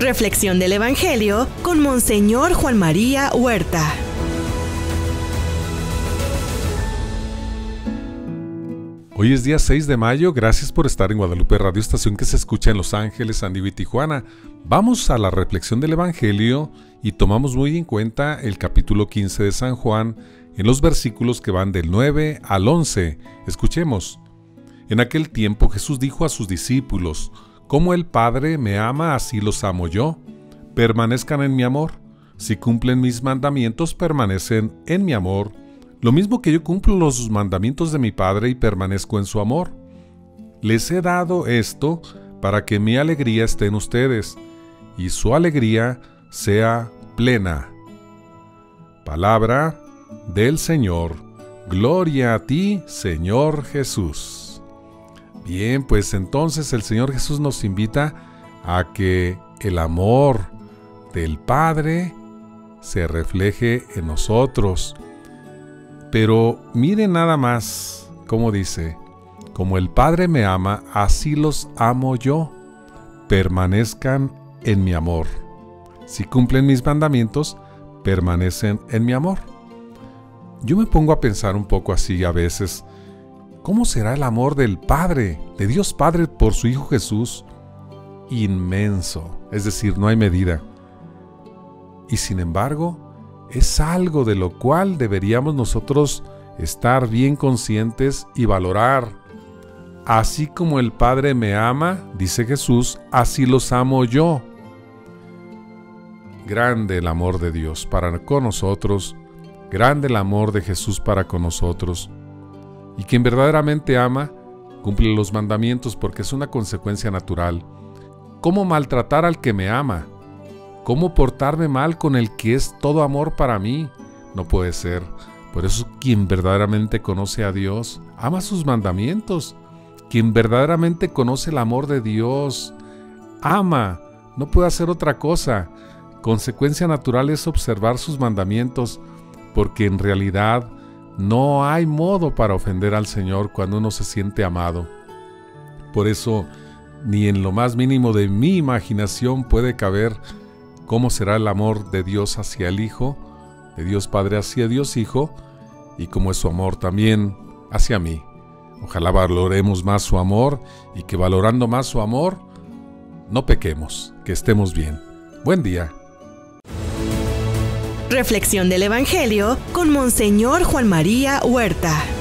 Reflexión del Evangelio con Monseñor Juan María Huerta. Hoy es día 6 de mayo, gracias por estar en Guadalupe Radio Estación que se escucha en Los Ángeles, San Diego y Tijuana. Vamos a la reflexión del Evangelio y tomamos muy en cuenta el capítulo 15 de San Juan en los versículos que van del 9 al 11. Escuchemos. En aquel tiempo Jesús dijo a sus discípulos, Como el Padre me ama, así los amo yo. Permanezcan en mi amor. Si cumplen mis mandamientos, permanecen en mi amor. Lo mismo que yo cumplo los mandamientos de mi Padre y permanezco en su amor. Les he dado esto para que mi alegría esté en ustedes y su alegría sea plena. Palabra del Señor. Gloria a ti, Señor Jesús. Bien, pues entonces el Señor Jesús nos invita a que el amor del Padre se refleje en nosotros. Pero mire nada más cómo dice, como el Padre me ama, así los amo yo. Permanezcan en mi amor. Si cumplen mis mandamientos, permanecen en mi amor. Yo me pongo a pensar un poco así a veces ¿Cómo será el amor del Padre, de Dios Padre por su Hijo Jesús? Inmenso, es decir, no hay medida. Y sin embargo, es algo de lo cual deberíamos nosotros estar bien conscientes y valorar. Así como el Padre me ama, dice Jesús, así los amo yo. Grande el amor de Dios para con nosotros, grande el amor de Jesús para con nosotros. Y quien verdaderamente ama, cumple los mandamientos porque es una consecuencia natural. ¿Cómo maltratar al que me ama? ¿Cómo portarme mal con el que es todo amor para mí? No puede ser. Por eso quien verdaderamente conoce a Dios, ama sus mandamientos. Quien verdaderamente conoce el amor de Dios, ama. No puede hacer otra cosa. Consecuencia natural es observar sus mandamientos, porque en realidad no hay modo para ofender al Señor cuando uno se siente amado. Por eso, ni en lo más mínimo de mi imaginación puede caber cómo será el amor de Dios hacia el Hijo, de Dios Padre hacia Dios Hijo, y cómo es su amor también hacia mí. Ojalá valoremos más su amor y que valorando más su amor, no pequemos, que estemos bien. Buen día. Reflexión del Evangelio con Monseñor Juan María Huerta.